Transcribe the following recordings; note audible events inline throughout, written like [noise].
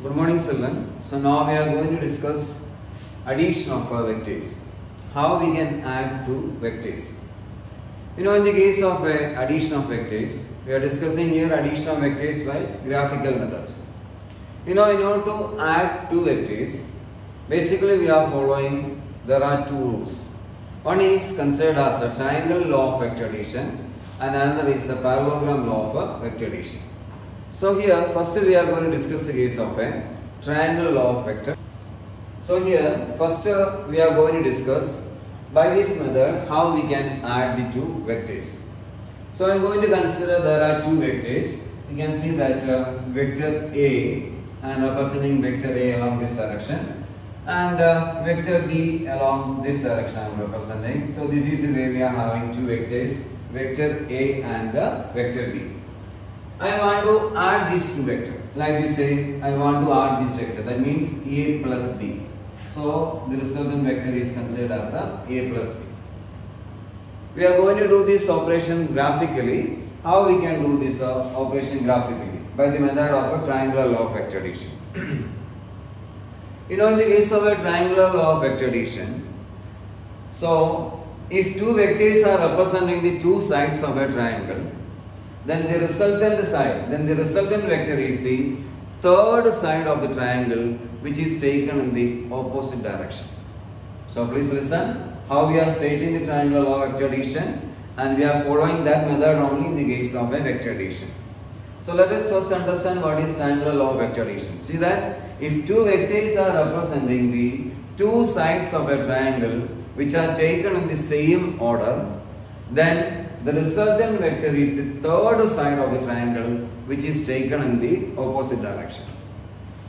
Good morning children. So now we are going to discuss addition of vectors. How we can add two vectors. You know in the case of uh, addition of vectors, we are discussing here addition of vectors by graphical method. You know in order to add two vectors, basically we are following, there are two rules. One is considered as a triangle law of vector addition and another is the parallelogram law of uh, vector addition. So here first we are going to discuss the case of a triangle law of vector. So here first uh, we are going to discuss by this method how we can add the two vectors. So I am going to consider there are two vectors. You can see that uh, vector A and representing vector A along this direction and uh, vector B along this direction I am representing. So this is the way we are having two vectors vector A and uh, vector B. I want to add these two vectors. Like this say, I want to add this vector. That means A plus B. So the resultant vector is considered as a A plus B. We are going to do this operation graphically. How we can do this uh, operation graphically? By the method of a triangular law of vector addition. you [clears throat] know in the case of a triangular law of vector addition, so if two vectors are representing the two sides of a triangle, then the resultant side, then the resultant vector is the third side of the triangle which is taken in the opposite direction. So please listen how we are stating the triangular law of vector addition and we are following that method only in the case of a vector addition. So let us first understand what is triangular law of vector addition. See that if two vectors are representing the two sides of a triangle which are taken in the same order, then the resultant vector is the third side of the triangle which is taken in the opposite direction.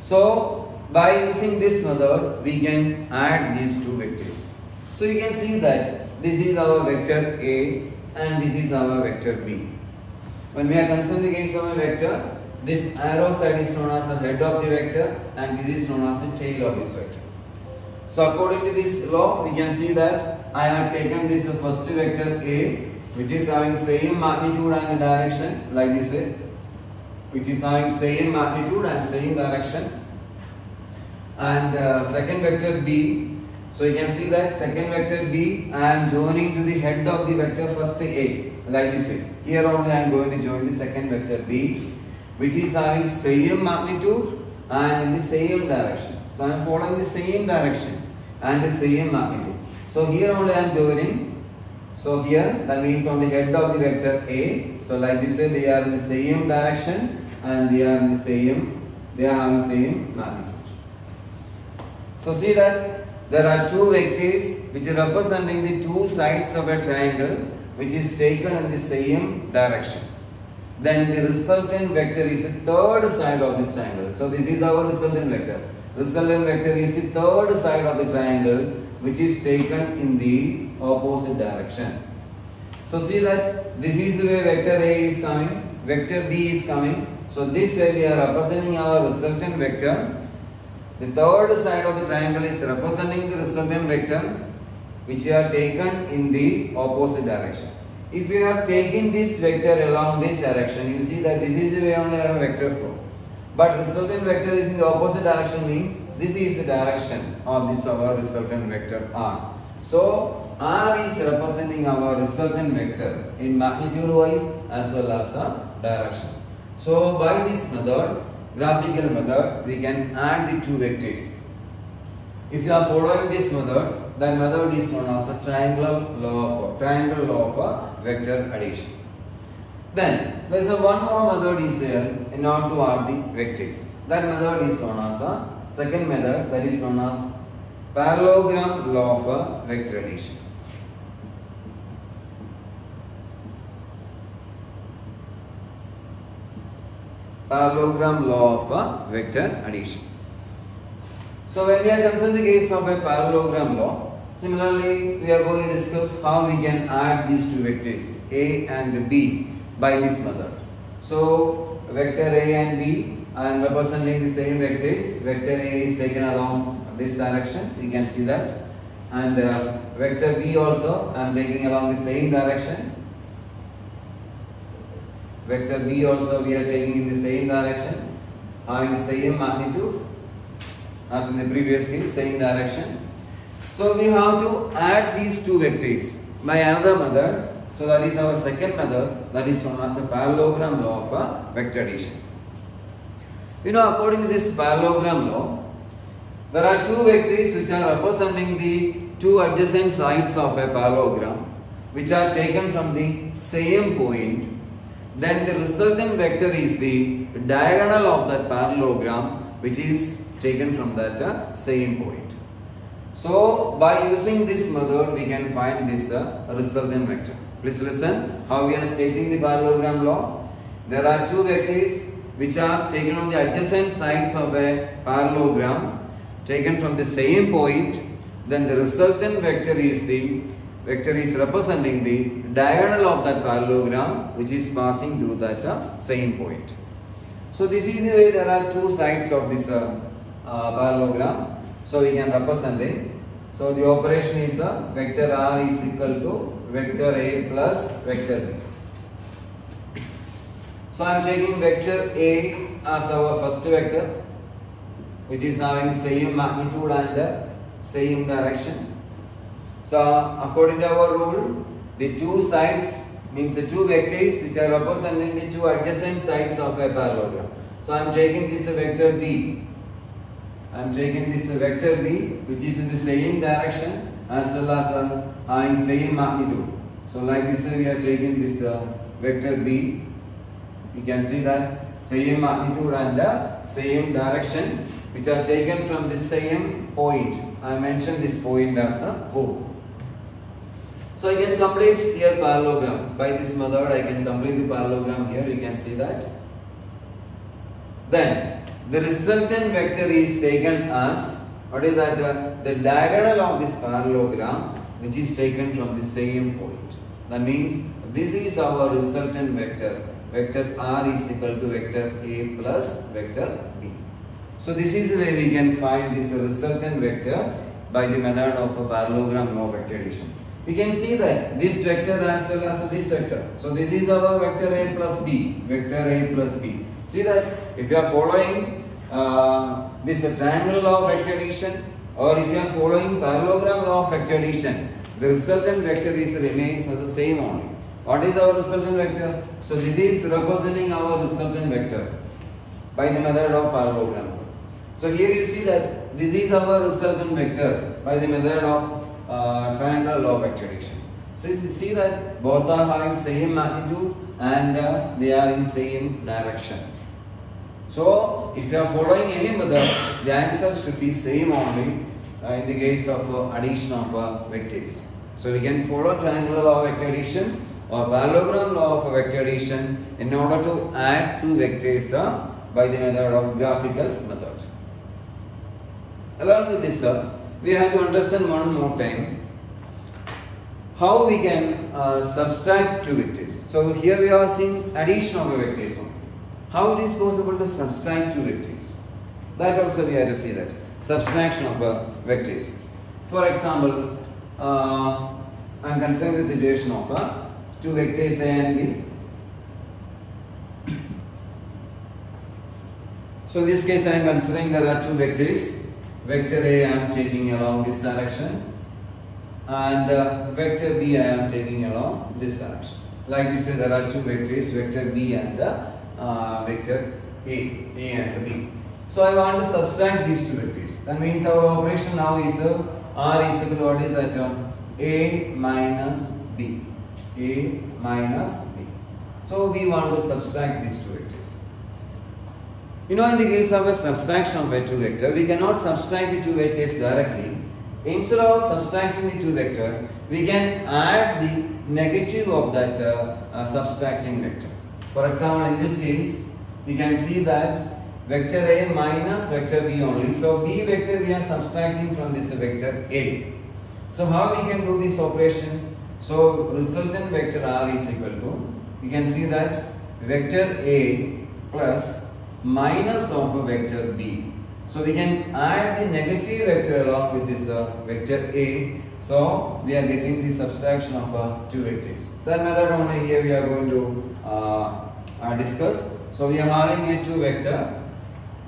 So by using this method we can add these two vectors. So you can see that this is our vector A and this is our vector B. When we are concerned the case of a vector, this arrow side is known as the head of the vector and this is known as the tail of this vector. So according to this law, we can see that I have taken this first vector A which is having same magnitude and direction like this way which is having same magnitude and same direction. And uh, second vector B so you can see that second vector B I am joining to the head of the vector first A like this way. Here only I am going to join the second vector B which is having same magnitude and in the same direction. So I am following the same direction and the same magnitude. So here only I am joining so here that means on the head of the vector A. So like this way they are in the same direction and they are in the same, they are having same magnitude. So see that there are two vectors which are representing the two sides of a triangle which is taken in the same direction. Then the resultant vector is the third side of this triangle. So this is our resultant vector. Resultant vector is the third side of the triangle which is taken in the opposite direction. So see that this is the way vector A is coming, vector B is coming. So this way we are representing our resultant vector. The third side of the triangle is representing the resultant vector which are taken in the opposite direction. If you are taking this vector along this direction, you see that this is the way only a vector flow. But resultant vector is in the opposite direction means this is the direction of this our resultant vector R. So R is representing our resultant vector in magnitude wise as well as a direction. So by this method, graphical method, we can add the two vectors. If you are following this method, that method is known as a triangular law of triangle law of vector addition. Then there is a one more method is in order to add the vectors. That method is known as a second method that is known as parallelogram law of vector addition. Parallelogram law of vector addition. So when we are concerned the case of a parallelogram law, similarly we are going to discuss how we can add these two vectors A and B by this method. So vector A and B am representing the same vectors. Vector A is taken along this direction, you can see that. And uh, vector B also I am taking along the same direction. Vector B also we are taking in the same direction. having same magnitude as in the previous case, same direction. So we have to add these two vectors by another method. So that is our second method that is known as a parallelogram law of a vector addition. You know according to this parallelogram law, there are two vectors which are representing the two adjacent sides of a parallelogram which are taken from the same point then the resultant vector is the diagonal of that parallelogram which is taken from that uh, same point. So by using this method we can find this uh, resultant vector. Please listen how we are stating the parallelogram law. There are two vectors which are taken on the adjacent sides of a parallelogram taken from the same point then the resultant vector is the vector is representing the diagonal of that parallelogram which is passing through that uh, same point. So this is the way there are two sides of this uh, uh, parallelogram. So we can represent it. So the operation is a vector r is equal to vector a plus vector b. So I am taking vector a as our first vector which is having same magnitude and uh, same direction. So according to our rule, the two sides means the two vectors which are representing the two adjacent sides of a parallelogram. So I am taking this vector b. I am taking this vector b which is in the same direction as well as uh, having same magnitude. So like this we are taking this uh, vector b. You can see that same magnitude and uh, same direction which are taken from the same point. I mentioned this point as a O. So I can complete here parallelogram. By this method I can complete the parallelogram here. You can see that. Then the resultant vector is taken as what is that? The diagonal of this parallelogram which is taken from the same point. That means this is our resultant vector. Vector r is equal to vector a plus vector b. So this is the way we can find this resultant vector by the method of a parallelogram law vector addition. We can see that this vector as well as this vector. So this is our vector a plus b, vector a plus b. See that if you are following uh, this triangle law of vector addition or if you are following parallelogram law of vector addition, the resultant vector is remains as the same only. What is our resultant vector? So this is representing our resultant vector by the method of parallelogram. So here you see that this is our resultant vector by the method of uh, triangle law of vector addition. So you see that both are having same magnitude and uh, they are in same direction. So if you are following any method, the answer should be same only uh, in the case of uh, addition of uh, vectors. So we can follow triangular law of vector addition or parallelogram law of vector addition in order to add two vectors uh, by the method of graphical method. Along with this, uh, we have to understand one more time how we can uh, subtract two vectors. So here we are seeing addition of vectors only. How it is possible to subtract two vectors? That also we have to see that. Subtraction of uh, vectors. For example, uh, I am considering the situation of uh, two vectors A and B. So in this case I am considering there are two vectors. Vector A I am taking along this direction and uh, vector B I am taking along this direction. Like this there are two vectors, vector B and uh, uh, vector A, A and B. So I want to subtract these two vectors. That means our operation now is uh, R is equal to what is that term? A minus B. A minus B. So we want to subtract these two vectors. You know in the case of a subtraction of a two vector, we cannot subtract the two vectors directly. Instead of subtracting the two vector, we can add the negative of that uh, uh, subtracting vector. For example, in this case, we can see that vector A minus vector B only. So B vector we are subtracting from this vector A. So how we can do this operation? So resultant vector R is equal to, you can see that vector A plus minus of vector B. So we can add the negative vector along with this uh, vector A. So we are getting the subtraction of uh, two vectors. That method only here we are going to uh, uh discuss. So we are having a two vector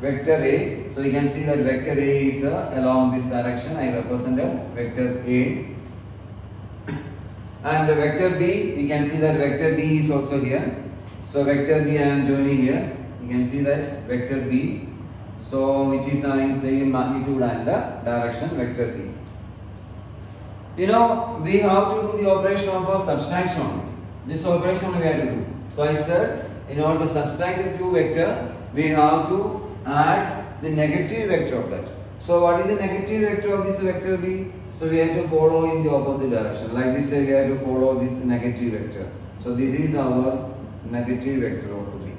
vector A. So you can see that vector A is uh, along this direction. I represented vector A. And vector B, we can see that vector B is also here. So vector B I am joining here. You can see that vector B. So which is uh, having same magnitude and the direction vector B. You know, we have to do the operation of a subtraction. This operation we have to do. So I said, in order to subtract the two vector, we have to add the negative vector of that. So what is the negative vector of this vector B? So we have to follow in the opposite direction. Like this we have to follow this negative vector. So this is our negative vector of B.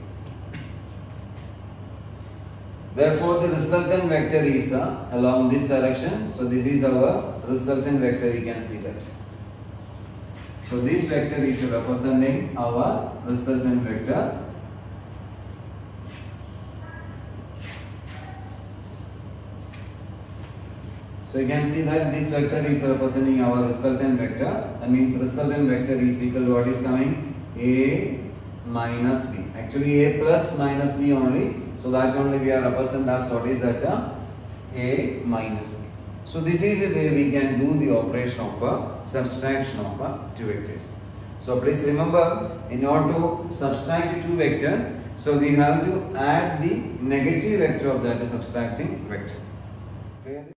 Therefore, the resultant vector is uh, along this direction. So this is our resultant vector. You can see that. So this vector is representing our resultant vector. So you can see that this vector is representing our resultant vector. That means resultant vector is equal to what is coming? A minus B. Actually A plus minus B only. So that only we are represent as what is that? uh, A minus B. So this is the way we can do the operation of a subtraction of a two vectors. So please remember in order to subtract two vector, so we have to add the negative vector of that subtracting vector.